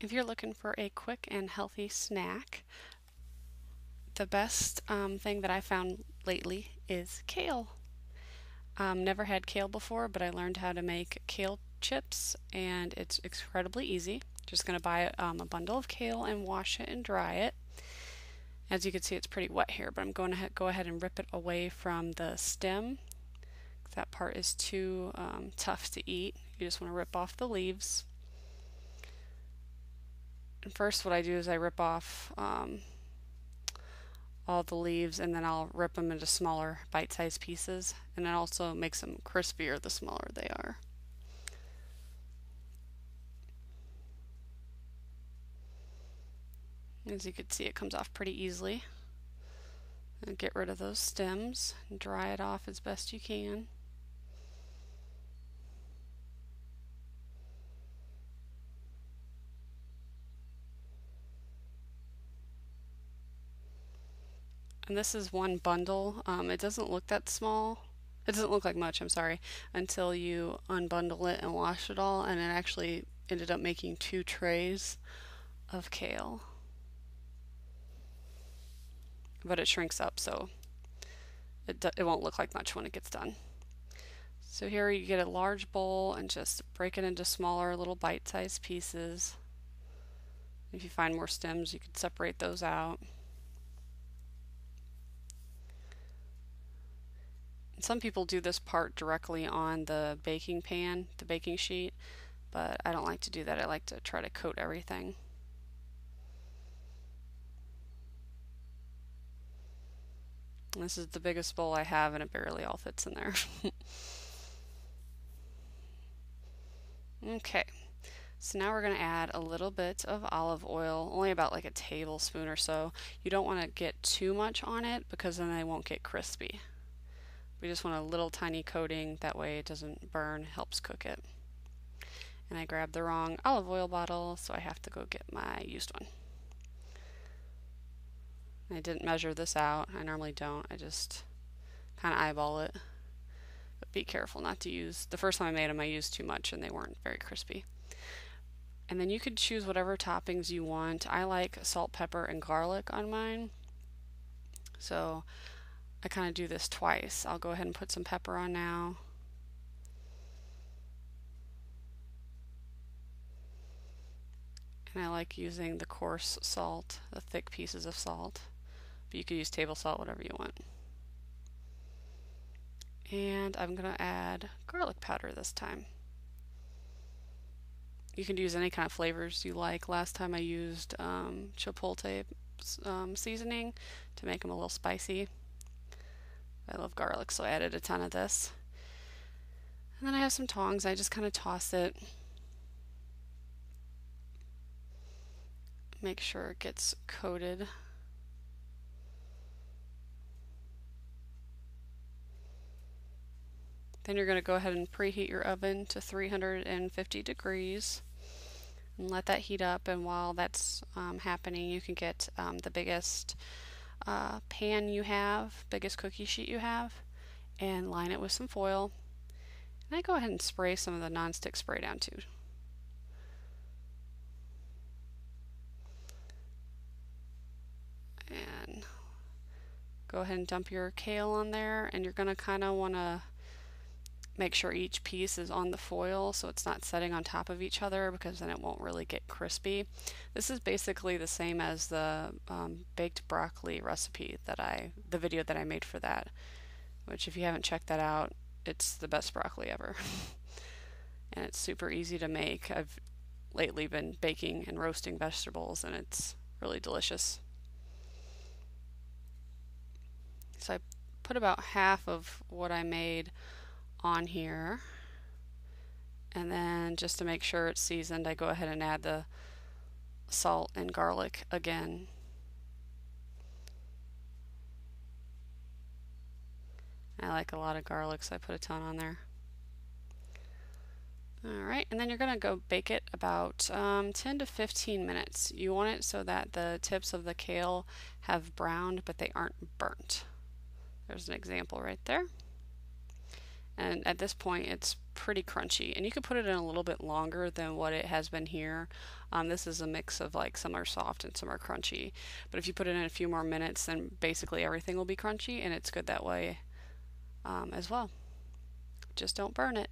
If you're looking for a quick and healthy snack, the best um, thing that I found lately is kale. Um, never had kale before, but I learned how to make kale chips, and it's incredibly easy. Just going to buy um, a bundle of kale and wash it and dry it. As you can see, it's pretty wet here, but I'm going to go ahead and rip it away from the stem. That part is too um, tough to eat. You just want to rip off the leaves. First what I do is I rip off um, all the leaves and then I'll rip them into smaller bite-sized pieces and it also makes them crispier the smaller they are. As you can see it comes off pretty easily. And get rid of those stems and dry it off as best you can. And this is one bundle. Um, it doesn't look that small. It doesn't look like much, I'm sorry, until you unbundle it and wash it all, and it actually ended up making two trays of kale. But it shrinks up, so it, it won't look like much when it gets done. So here you get a large bowl and just break it into smaller little bite-sized pieces. If you find more stems, you could separate those out. Some people do this part directly on the baking pan, the baking sheet, but I don't like to do that. I like to try to coat everything. This is the biggest bowl I have and it barely all fits in there. okay, so now we're going to add a little bit of olive oil, only about like a tablespoon or so. You don't want to get too much on it because then they won't get crispy. We just want a little tiny coating, that way it doesn't burn, helps cook it. And I grabbed the wrong olive oil bottle, so I have to go get my used one. I didn't measure this out, I normally don't, I just kind of eyeball it. But be careful not to use, the first time I made them I used too much and they weren't very crispy. And then you could choose whatever toppings you want. I like salt, pepper, and garlic on mine. So I kind of do this twice. I'll go ahead and put some pepper on now. And I like using the coarse salt, the thick pieces of salt. But you could use table salt, whatever you want. And I'm going to add garlic powder this time. You can use any kind of flavors you like. Last time I used um, chipotle um, seasoning to make them a little spicy. I love garlic, so I added a ton of this. And then I have some tongs. I just kind of toss it. Make sure it gets coated. Then you're going to go ahead and preheat your oven to 350 degrees and let that heat up. And while that's um, happening, you can get um, the biggest uh, pan you have, biggest cookie sheet you have, and line it with some foil. And I go ahead and spray some of the nonstick spray down too. And go ahead and dump your kale on there, and you're going to kind of want to make sure each piece is on the foil so it's not setting on top of each other because then it won't really get crispy. This is basically the same as the um, baked broccoli recipe that I, the video that I made for that, which if you haven't checked that out, it's the best broccoli ever. and it's super easy to make. I've lately been baking and roasting vegetables and it's really delicious. So I put about half of what I made on here. And then just to make sure it's seasoned, I go ahead and add the salt and garlic again. I like a lot of garlic, so I put a ton on there. Alright, and then you're going to go bake it about um, 10 to 15 minutes. You want it so that the tips of the kale have browned, but they aren't burnt. There's an example right there and at this point it's pretty crunchy. And you could put it in a little bit longer than what it has been here. Um, this is a mix of like some are soft and some are crunchy. But if you put it in a few more minutes then basically everything will be crunchy and it's good that way um, as well. Just don't burn it